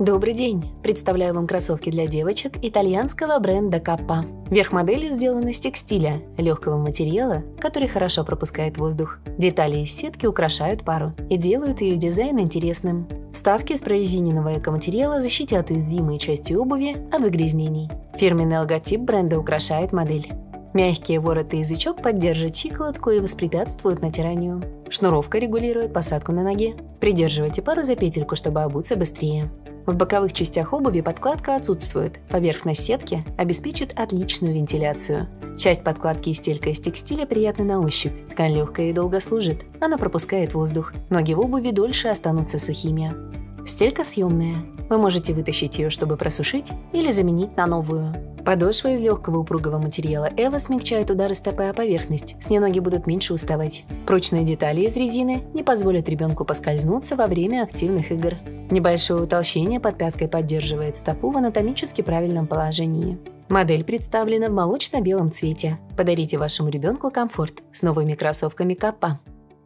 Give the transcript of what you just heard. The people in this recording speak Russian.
Добрый день! Представляю вам кроссовки для девочек итальянского бренда Каппа. Верх модели сделан из текстиля, легкого материала, который хорошо пропускает воздух. Детали из сетки украшают пару и делают ее дизайн интересным. Вставки из прорезиненного экоматериала защитят уязвимые части обуви от загрязнений. Фирменный логотип бренда украшает модель. Мягкие вороты и язычок поддержат щиколотку и воспрепятствуют натиранию. Шнуровка регулирует посадку на ноге. Придерживайте пару за петельку, чтобы обуться быстрее. В боковых частях обуви подкладка отсутствует. Поверхность сетки обеспечит отличную вентиляцию. Часть подкладки и стелька из текстиля приятна на ощупь. Ткань легкая и долго служит. Она пропускает воздух. Ноги в обуви дольше останутся сухими. Стелька съемная. Вы можете вытащить ее, чтобы просушить, или заменить на новую. Подошва из легкого упругого материала Эва смягчает удары стопы о поверхность, с ней ноги будут меньше уставать. Прочные детали из резины не позволят ребенку поскользнуться во время активных игр. Небольшое утолщение под пяткой поддерживает стопу в анатомически правильном положении. Модель представлена в молочно-белом цвете. Подарите вашему ребенку комфорт с новыми кроссовками Каппа.